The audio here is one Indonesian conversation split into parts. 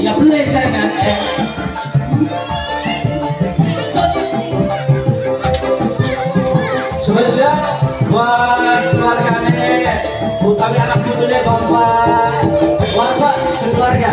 La plena Spesial buat keluarga nenek, utami anak cucunya bapak, bapak sekeluarga.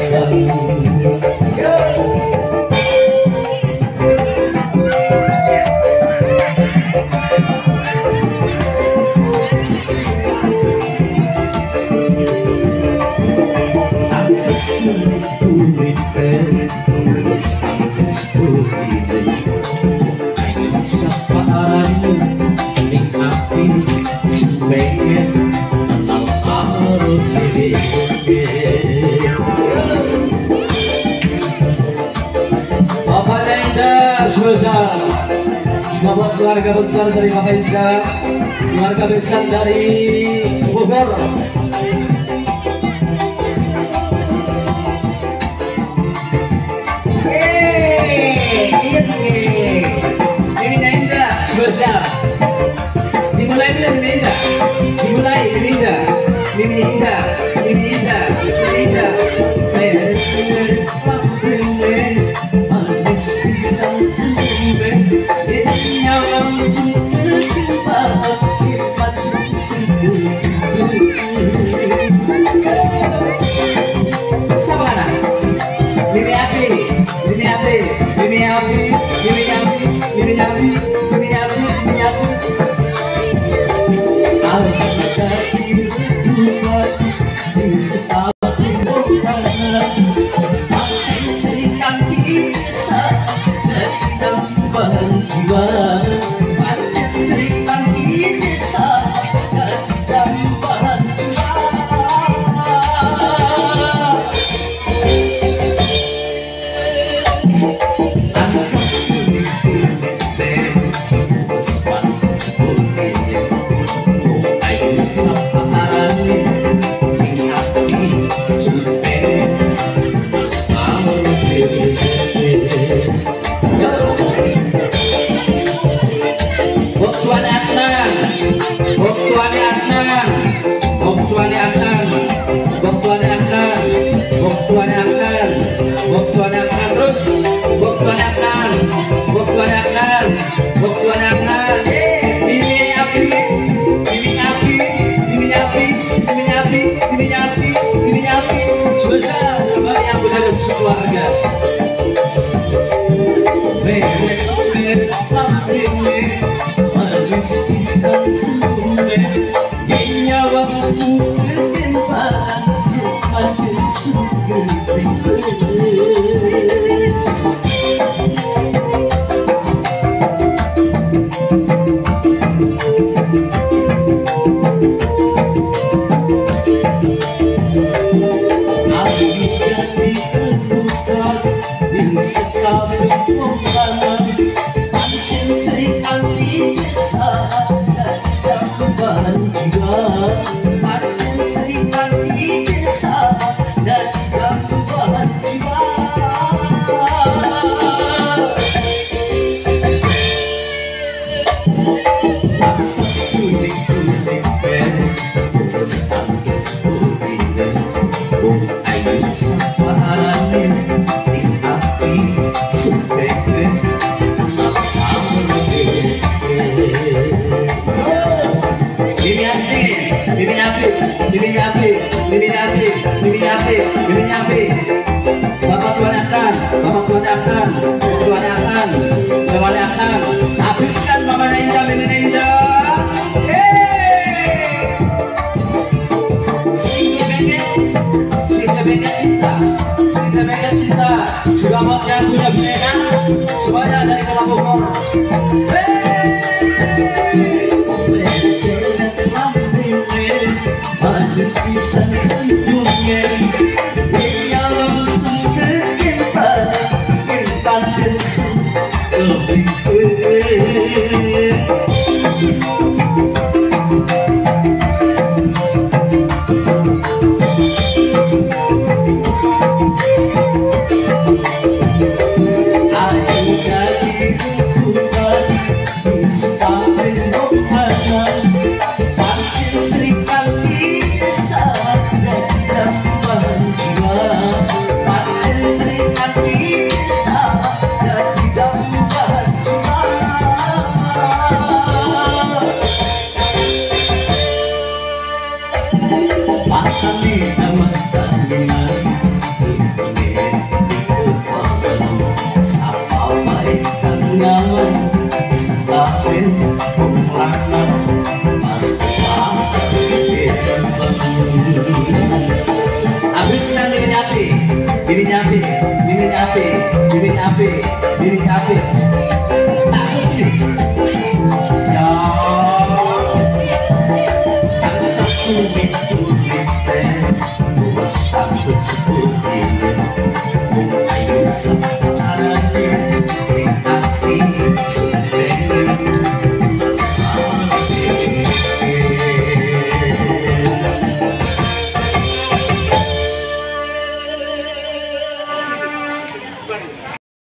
kita keluarga besar dari Malaysia, keluarga besar dari Bogor, Buktuan Adnan Buktuan Adnan Buktuan Adnan Terus Ini Ini Ini Ini Ini Ini Susah yang akan, akan, lawannya akan. Habiskan mamanya indah, benernya indah. Sehingga pengen, sehingga pengen cinta, sehingga pengen cinta. Juga buat yang punya bineka, semuanya dari Kota Hey! api, bilik api, bilik api,